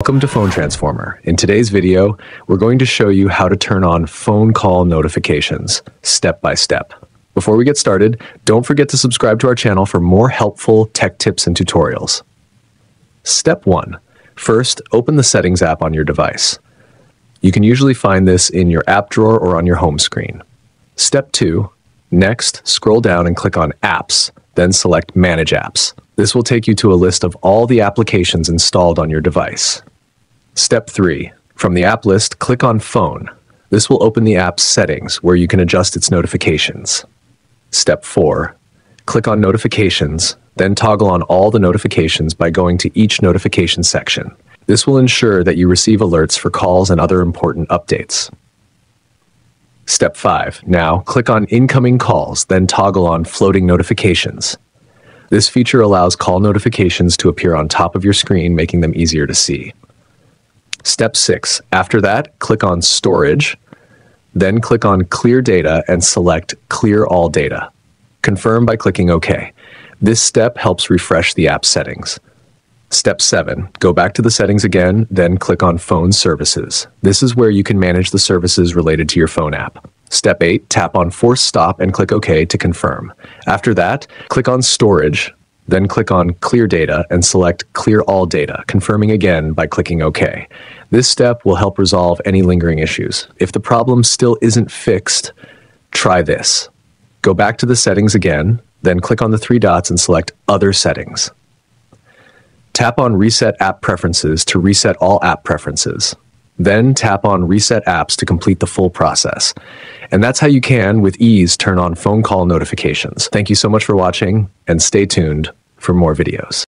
Welcome to Phone Transformer. In today's video, we're going to show you how to turn on phone call notifications step by step. Before we get started, don't forget to subscribe to our channel for more helpful tech tips and tutorials. Step 1. First, open the Settings app on your device. You can usually find this in your app drawer or on your home screen. Step 2. Next, scroll down and click on Apps, then select Manage Apps. This will take you to a list of all the applications installed on your device. Step 3. From the app list, click on Phone. This will open the app's settings where you can adjust its notifications. Step 4. Click on Notifications, then toggle on all the notifications by going to each notification section. This will ensure that you receive alerts for calls and other important updates. Step 5. Now, click on Incoming Calls, then toggle on Floating Notifications. This feature allows call notifications to appear on top of your screen, making them easier to see. Step 6. After that, click on Storage, then click on Clear Data and select Clear All Data. Confirm by clicking OK. This step helps refresh the app settings. Step 7. Go back to the settings again, then click on Phone Services. This is where you can manage the services related to your phone app. Step 8. Tap on Force Stop and click OK to confirm. After that, click on Storage, then click on Clear Data and select Clear All Data, confirming again by clicking OK. This step will help resolve any lingering issues. If the problem still isn't fixed, try this. Go back to the settings again, then click on the three dots and select Other Settings. Tap on Reset App Preferences to reset all app preferences. Then tap on Reset Apps to complete the full process. And that's how you can, with ease, turn on phone call notifications. Thank you so much for watching, and stay tuned for more videos.